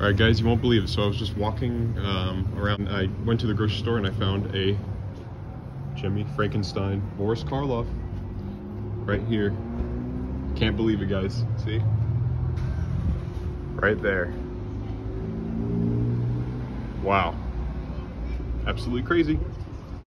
All right, guys, you won't believe it. So I was just walking um, around. I went to the grocery store and I found a Gemmy Frankenstein Boris Karloff right here. Can't believe it, guys. See? Right there. Wow. Absolutely crazy.